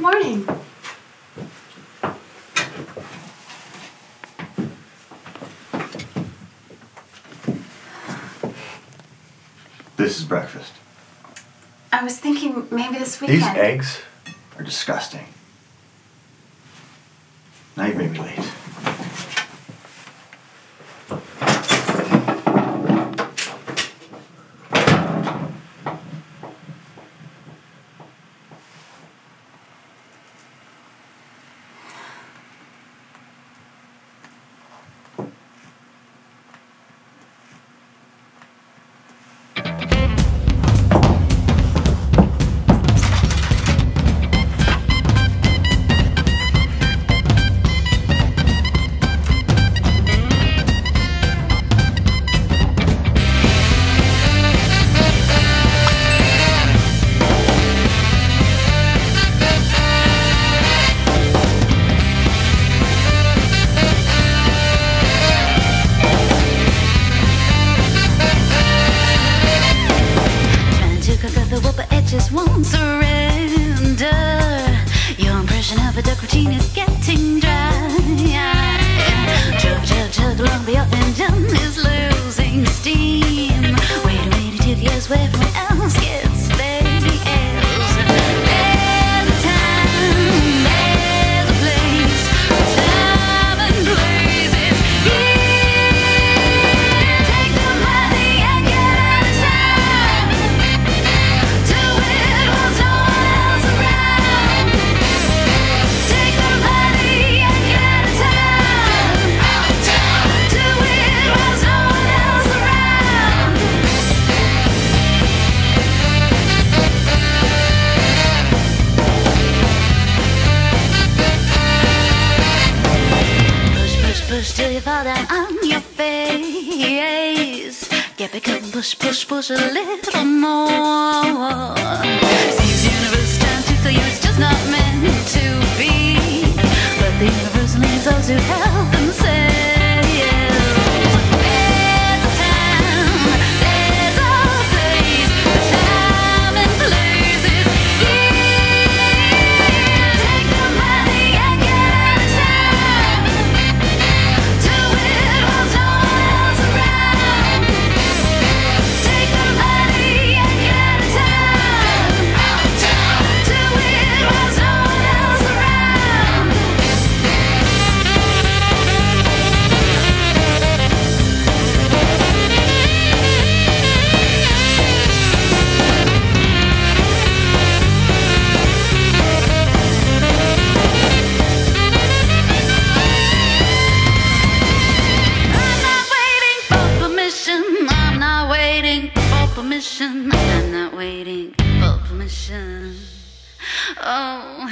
Morning. This is breakfast. I was thinking maybe this weekend. These eggs are disgusting. Now you've late. just won't surrender. Your impression of a duck routine is getting dry. Chug, chug, chug along, the up and down is losing steam. Wait, wait until the years wear push till you fall down on your face. Yeah, back up, push, push, push a little more. permission. I'm not waiting for permission. Oh.